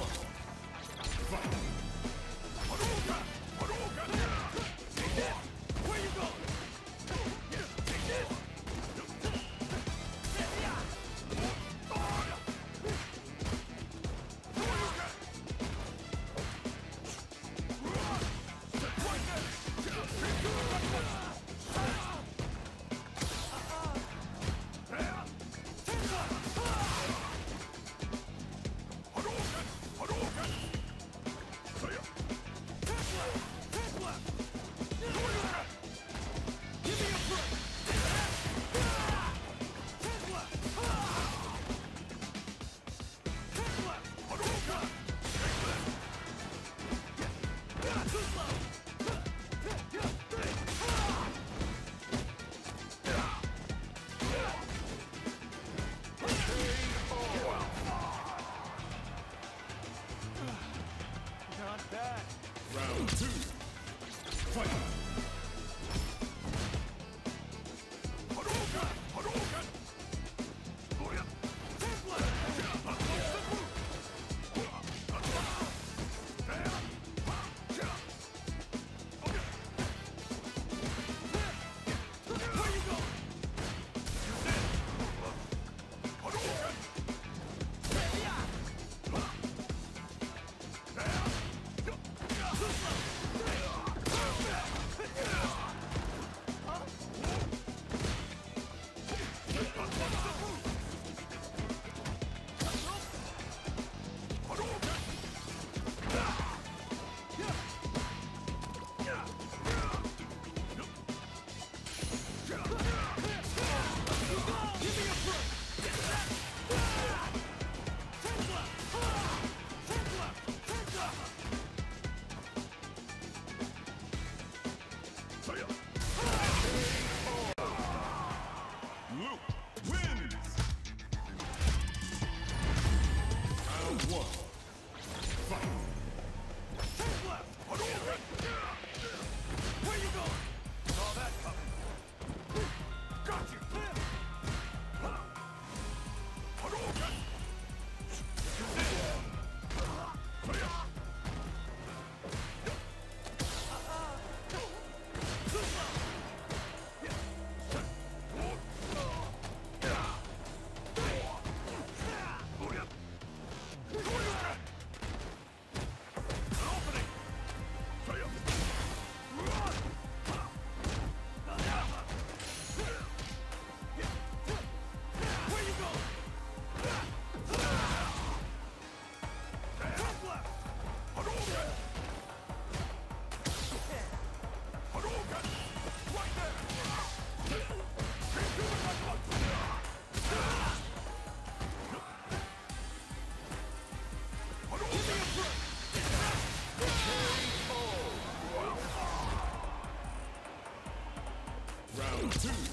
one. too slow. Uh,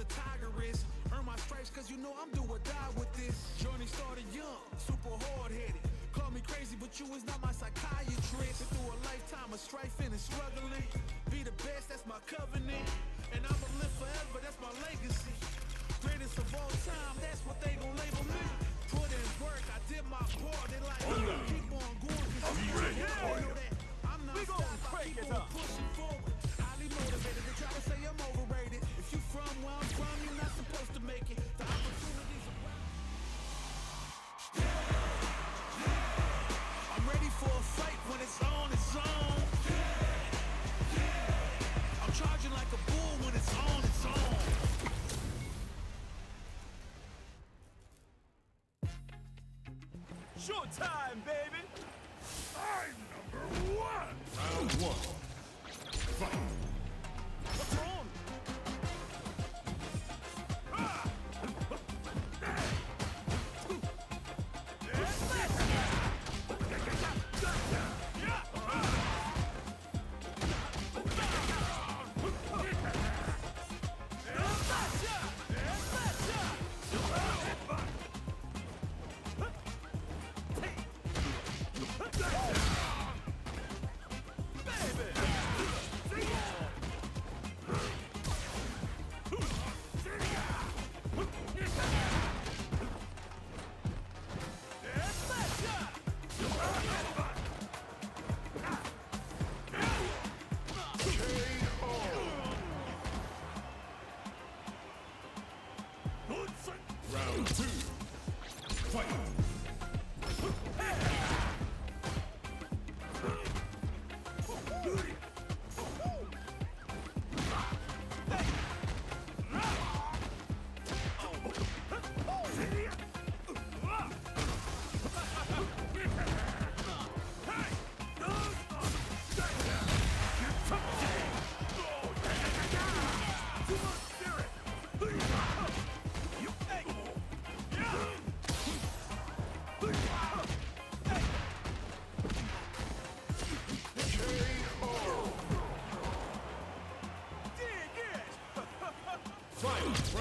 as a tiger is. Earn my stripes cause you know I'm do or die with this. Journey started young, super hard headed. Call me crazy, but you is not my psychiatrist. Been through a lifetime of strife and struggling. Be the best, that's my covenant. And I'ma live forever, that's my legacy. Greatest of all time, that's what they gon' label me. Put in work, I did my part. They like, keep on going, cause you ready know that I'm not stop, I keep on pushing forward. Round one. Fight.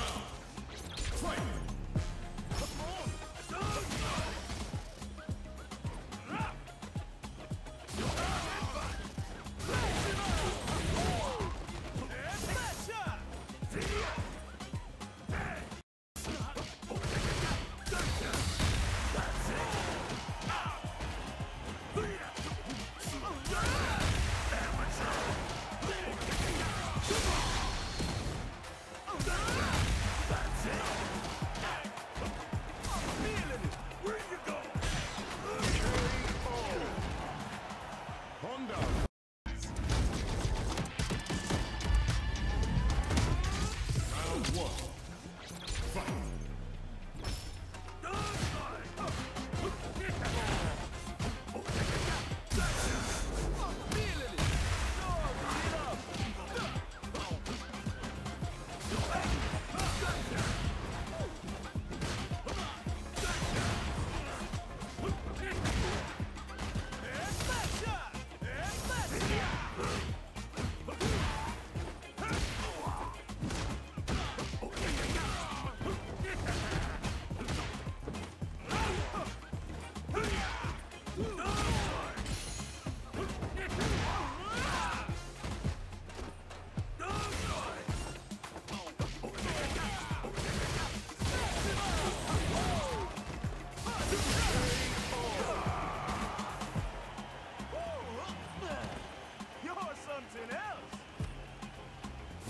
Fight!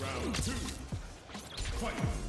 Round two. Fight!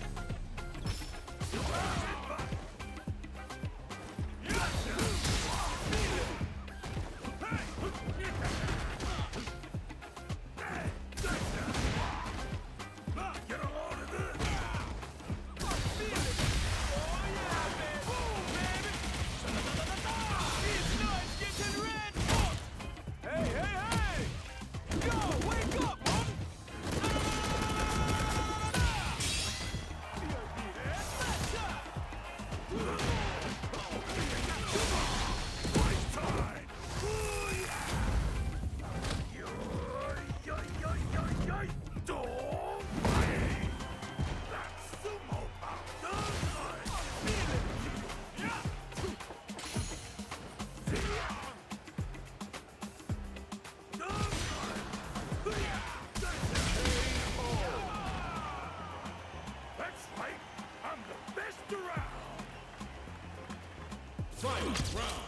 Round.